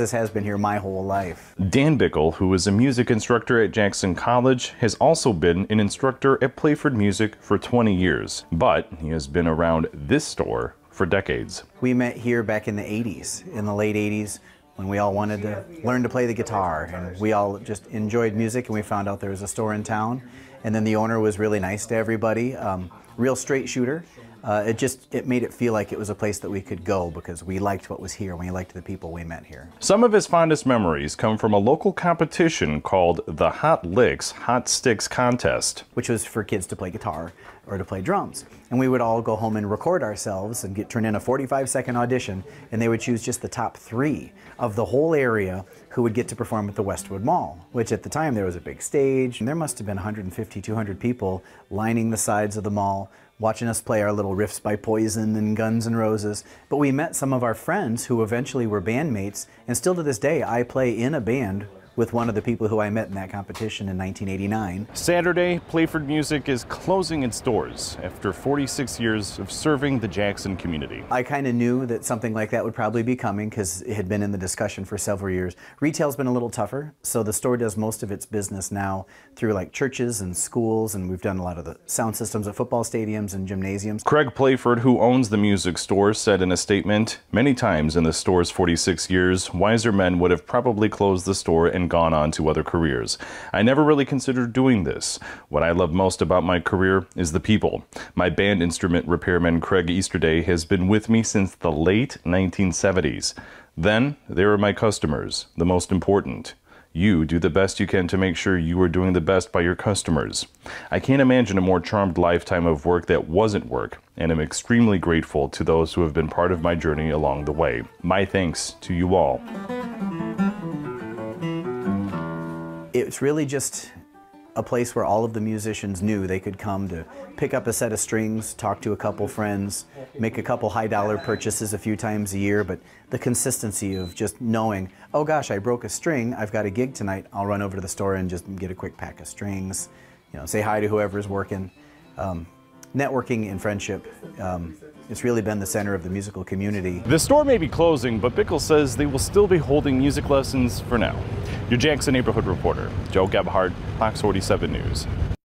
This has been here my whole life. Dan Bickle, who is a music instructor at Jackson College, has also been an instructor at Playford Music for 20 years, but he has been around this store for decades. We met here back in the 80s, in the late 80s, when we all wanted to learn to play the guitar and we all just enjoyed music and we found out there was a store in town and then the owner was really nice to everybody um, real straight shooter uh, it just it made it feel like it was a place that we could go because we liked what was here we liked the people we met here. Some of his fondest memories come from a local competition called the hot licks hot sticks contest. Which was for kids to play guitar or to play drums. And we would all go home and record ourselves and get turned in a 45 second audition and they would choose just the top three of the whole area who would get to perform at the westwood mall which at the time there was a big stage. And there must have been 150 200 people lining the sides of the mall watching us play our little riffs by Poison and Guns N' Roses. But we met some of our friends who eventually were bandmates, and still to this day, I play in a band with one of the people who I met in that competition in 1989. Saturday, Playford Music is closing its doors after 46 years of serving the Jackson community. I kind of knew that something like that would probably be coming because it had been in the discussion for several years. Retail's been a little tougher, so the store does most of its business now through like churches and schools, and we've done a lot of the sound systems at football stadiums and gymnasiums. Craig Playford, who owns the music store, said in a statement, many times in the store's 46 years, wiser men would have probably closed the store and gone on to other careers. I never really considered doing this. What I love most about my career is the people. My band instrument repairman Craig Easterday has been with me since the late 1970s. Then there are my customers, the most important. You do the best you can to make sure you are doing the best by your customers. I can't imagine a more charmed lifetime of work that wasn't work, and am extremely grateful to those who have been part of my journey along the way. My thanks to you all. It's really just a place where all of the musicians knew they could come to pick up a set of strings, talk to a couple friends, make a couple high dollar purchases a few times a year, but the consistency of just knowing, oh gosh, I broke a string, I've got a gig tonight, I'll run over to the store and just get a quick pack of strings, you know, say hi to whoever's working. Um, networking and friendship um, it's really been the center of the musical community. The store may be closing, but Bickle says they will still be holding music lessons for now. Your Jackson neighborhood reporter, Joe Gebhardt, Fox 47 News.